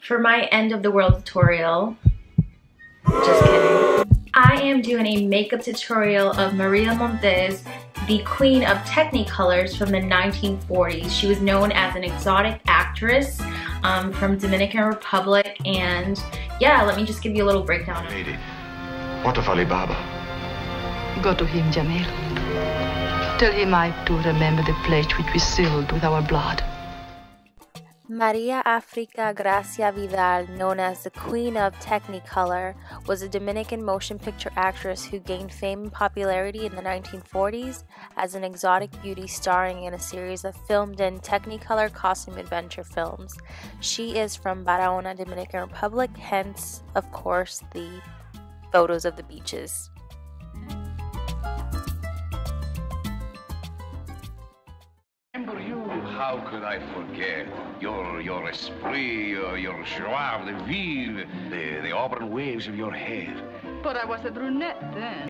for my end of the world tutorial, just kidding. I am doing a makeup tutorial of Maria Montez, the queen of Technicolors from the 1940s. She was known as an exotic actress um, from Dominican Republic and yeah, let me just give you a little breakdown. Lady, what of Ali Baba? Go to him, Jamil. Tell him I do remember the pledge which we sealed with our blood. Maria Africa Gracia Vidal, known as the Queen of Technicolor, was a Dominican motion picture actress who gained fame and popularity in the 1940s as an exotic beauty starring in a series of filmed in Technicolor costume adventure films. She is from Barahona, Dominican Republic, hence, of course, the photos of the beaches. How could I forget your your esprit, your, your joie de vivre, the, the auburn waves of your hair? But I was a brunette then.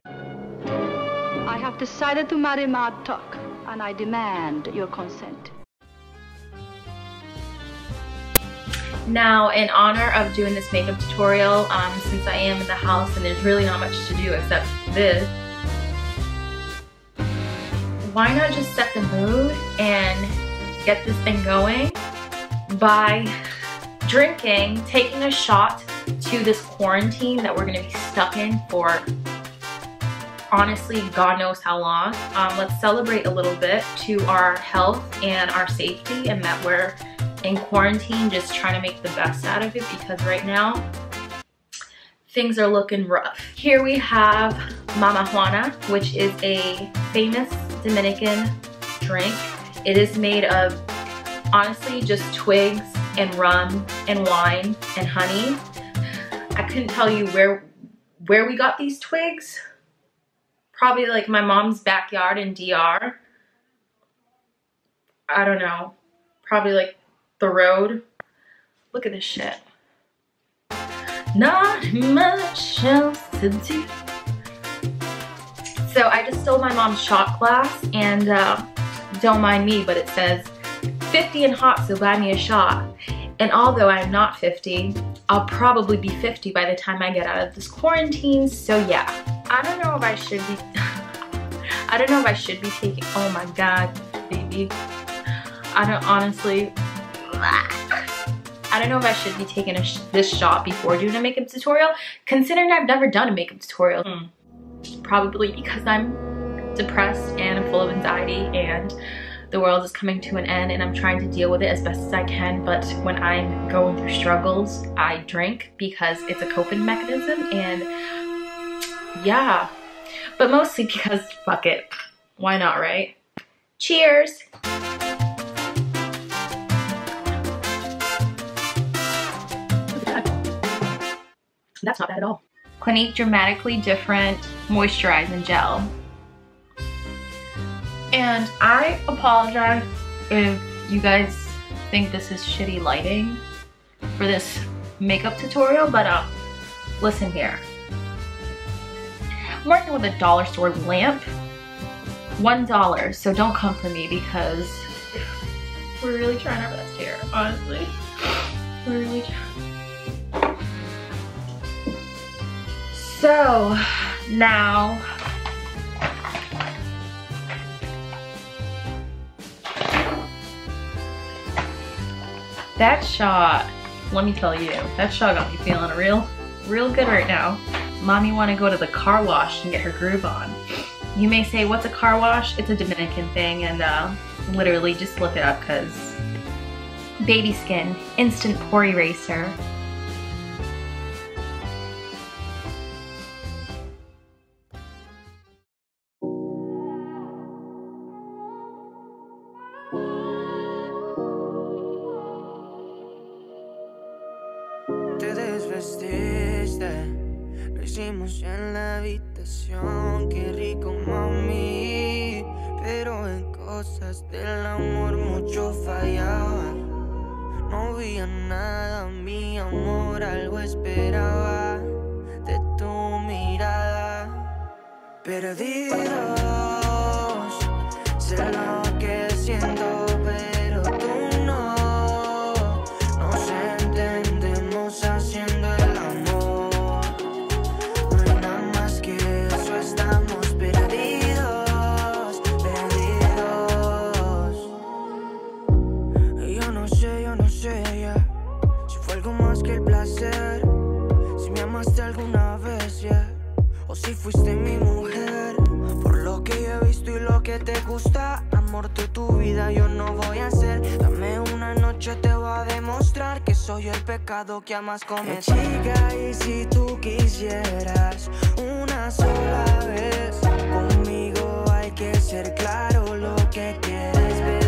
I have decided to marry Mad Tuck, and I demand your consent. Now, in honor of doing this makeup tutorial, um, since I am in the house and there's really not much to do except this, why not just set the mood and get this thing going by drinking, taking a shot to this quarantine that we're gonna be stuck in for honestly God knows how long. Um, let's celebrate a little bit to our health and our safety and that we're in quarantine just trying to make the best out of it because right now things are looking rough. Here we have Mama Juana, which is a famous Dominican drink it is made of honestly just twigs and rum and wine and honey. I couldn't tell you where where we got these twigs. Probably like my mom's backyard in DR. I don't know. Probably like the road. Look at this shit. Not much else to do. So I just stole my mom's shot glass and uh, don't mind me, but it says 50 and hot, so buy me a shot. And although I'm not 50, I'll probably be 50 by the time I get out of this quarantine, so yeah. I don't know if I should be, I don't know if I should be taking, oh my god, baby. I don't honestly, I don't know if I should be taking sh this shot before doing a makeup tutorial, considering I've never done a makeup tutorial. Mm. Probably because I'm depressed and I'm full of anxiety and the world is coming to an end and I'm trying to deal with it as best as I can. But when I'm going through struggles I drink because it's a coping mechanism and yeah. But mostly because fuck it. Why not right? Cheers. That's not bad at all. Clinique Dramatically Different Moisturizing Gel and I apologize if you guys think this is shitty lighting for this makeup tutorial, but um, listen here. I'm working with a dollar store lamp. One dollar, so don't come for me because we're really trying our best here, honestly. We're really trying. So, now That shot, let me tell you, that shot got me feeling real, real good right now. Mommy wanna go to the car wash and get her groove on. You may say, what's a car wash? It's a Dominican thing and uh, literally just look it up because baby skin, instant pore eraser, en la habitación, qué rico mami. Pero en cosas del amor mucho fallaba. No había nada, mi amor, algo esperaba de tu mirada. Perdidos, sé lo pecado que amas cometer. Chica, y si tú quisieras una sola vez conmigo, hay que ser claro lo que quieres, bebé.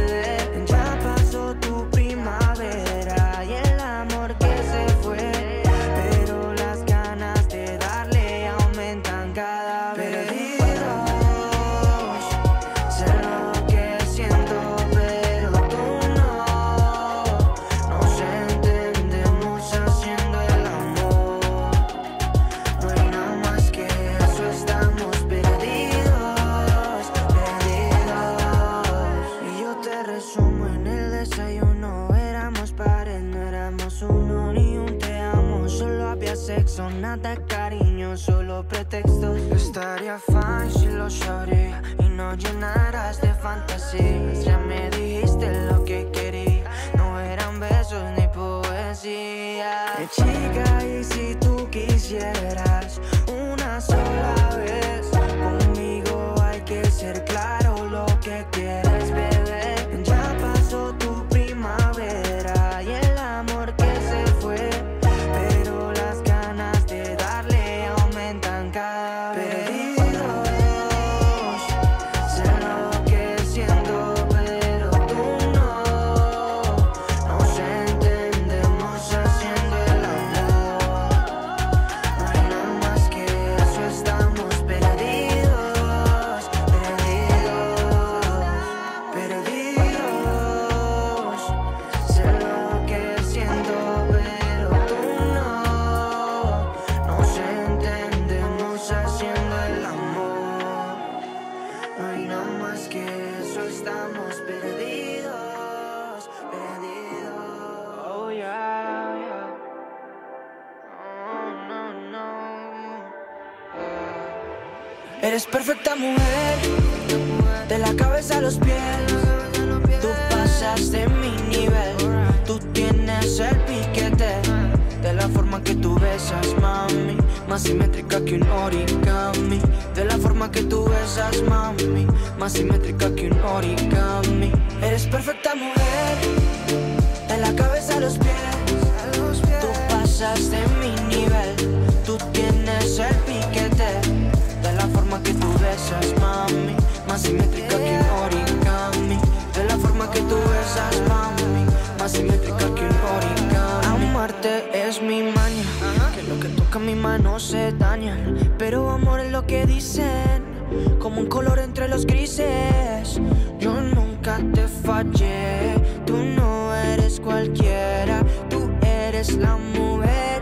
Sexo, nada cariño, solo pretextos. Estaría fine si lo sabría y no llenaras de fantasías. Ya me dijiste lo que quería, no eran besos ni poesía. Eh, chica, y si tú quisieras una sola vez Eres perfecta mujer, de la cabeza a los pies. Tú pasas de mi nivel, tú tienes el piquete. De la forma que tú besas, mami, más simétrica que un origami. De la forma que tú besas, mami, más simétrica que un origami. Eres perfecta mujer, que dicen, como un color entre los grises. Yo nunca te fallé, tú no eres cualquiera, tú eres la mujer,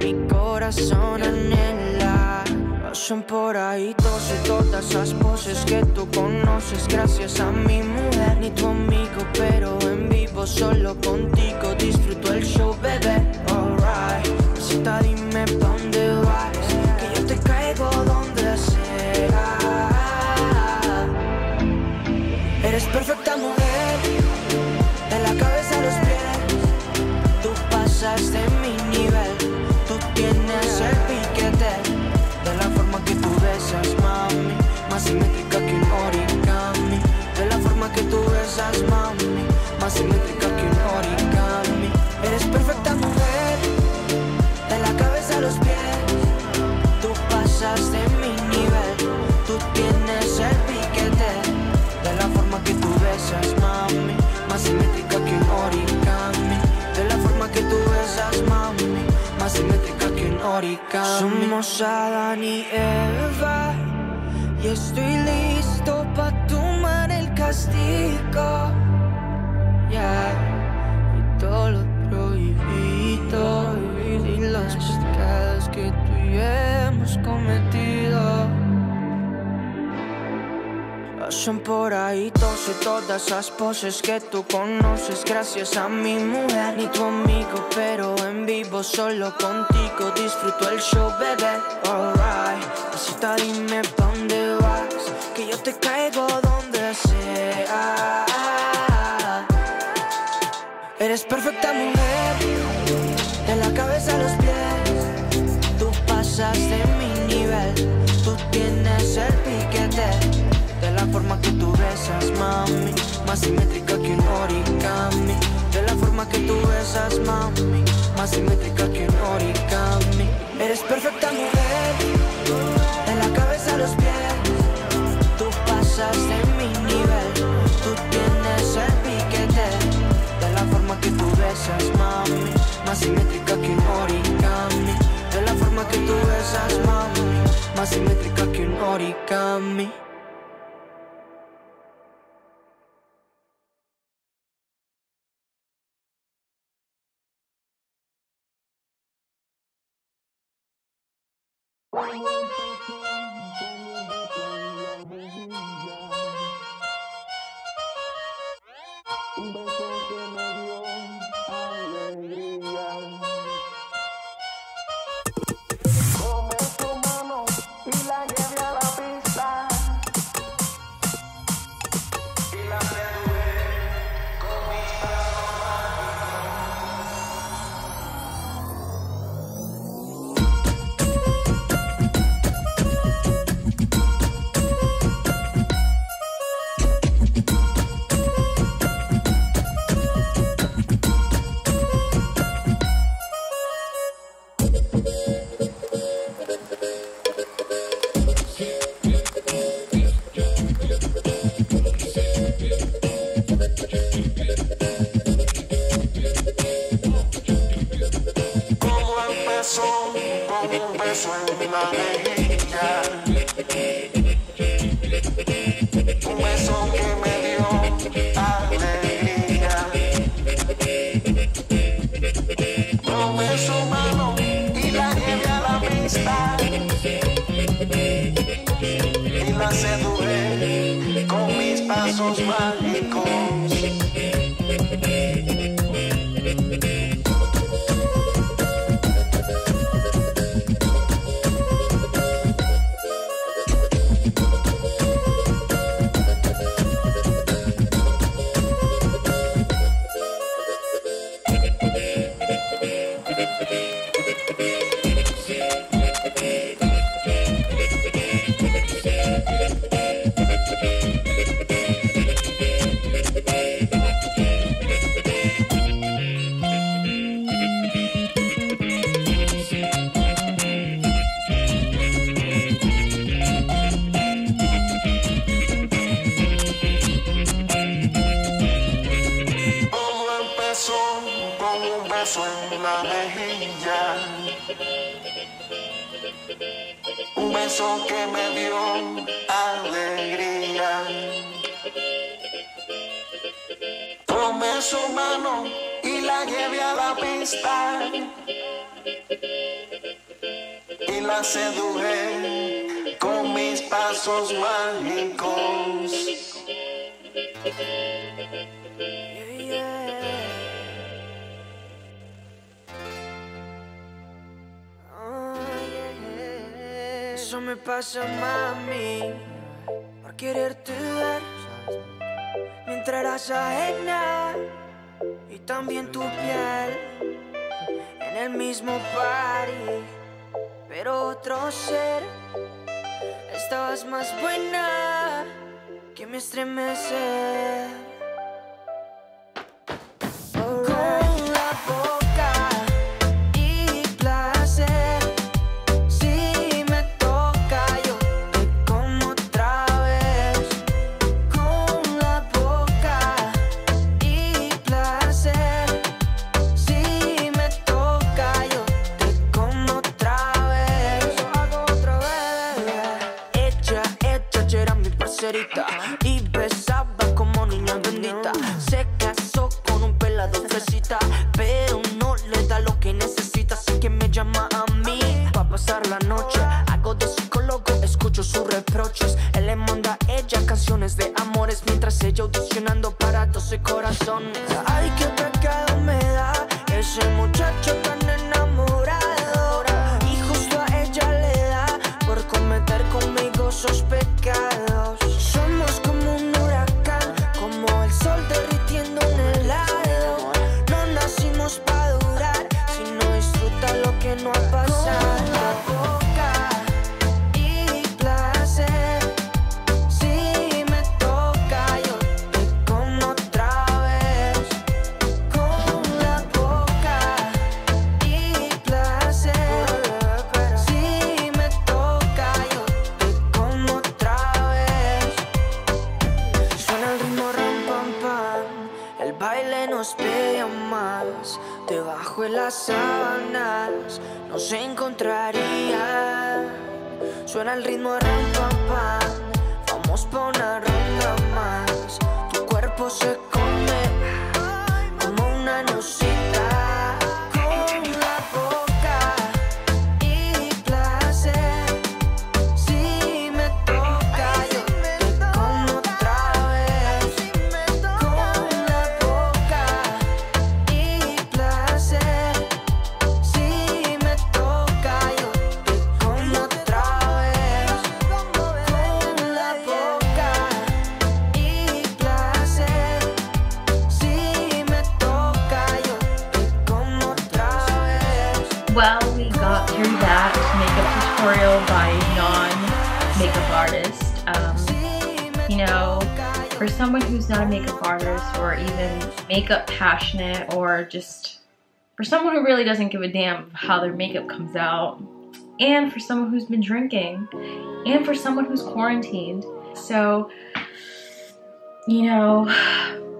mi corazón anhela. Pasan por ahí todos y todas esas poses que tú conoces gracias a mi mujer ni tu amigo, pero en vivo solo contigo disfruto el show, bebé. Alright, cita dime dónde más simétrica que un origami. Eres perfecta mujer, de la cabeza a los pies. Tú pasas de mi nivel, tú tienes el piquete. De la forma que tú besas, mami, más simétrica que un origami. De la forma que tú besas, mami, más simétrica que un origami. Somos Adán y Eva, y estoy listo pa' tomar el castigo. Y todo lo prohibido y los pecados que tú y yo hemos cometido. Pasan por ahí todos y todas esas poses que tú conoces gracias a mi mujer ni tu amigo, pero en vivo solo contigo disfruto el show, bebé. Alright, pasita dime pa' dónde vas, que yo te caigo donde de la cabeza a los pies. Tú pasas de mi nivel, tú piquete. De la forma que tú besas, mami, más simétrica que un origami. De la forma que tú besas, mami, más simétrica que un origami. Eres perfecta mujer, de la cabeza a los pies. Tú pasas de mi nivel, tú tienes el piquete. De la forma que tú besas, mami, más simétrica besas, mami, más simétrica que un origami. Empezó con un beso en la mejilla. Un beso que me dio alegría. Tomé su mano y la llevé a la pista. Y la seduje con mis pasos mágicos. Eso me pasa, mami, por quererte ver. Mientras eras ajena y también tu piel en el mismo party, pero otro ser. Estabas más buena que me estremece. Ella canciones de amores. Mientras ella audicionando para 12 corazones. Ay, qué pecado me da. Ese muchacho tan enamorado. Y justo a ella le da por cometer conmigo sus las sábanas nos encontraría. Suena el ritmo ram pam pam, vamos pa una ronda más. Tu cuerpo se artist. Um, you know, for someone who's not a makeup artist or even makeup passionate or just for someone who really doesn't give a damn how their makeup comes out and for someone who's been drinking and for someone who's quarantined. So, you know,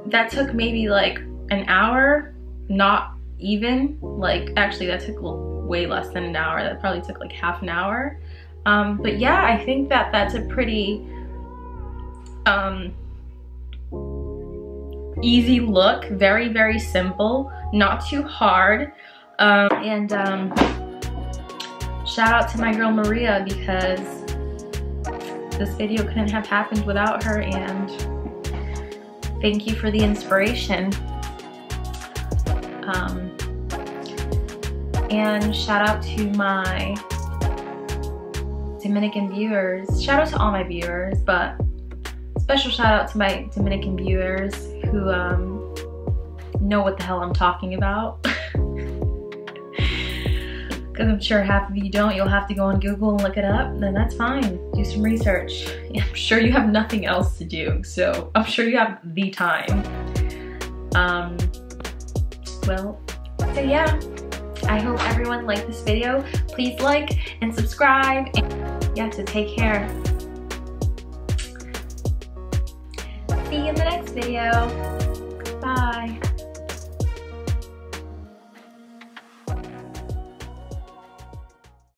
that took maybe like an hour, not even like actually that took way less than an hour that probably took like half an hour um, but yeah i think that that's a pretty um, easy look. Very very simple. Not too hard. Um, and um, shout out to my girl maria because this video couldn't have happened without her. And thank you for the inspiration. Um, and shout out to my Dominican viewers. Shout out to all my viewers, but special shout out to my Dominican viewers who um, know what the hell I'm talking about. Because I'm sure half of you don't. You'll have to go on Google and look it up, then that's fine. Do some research. I'm sure you have nothing else to do, so I'm sure you have the time. Um, well, so yeah. I hope everyone liked this video. Please like and subscribe. And yeah, so take care. See you in the next video. Bye.